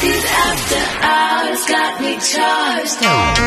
These after hours got me charged.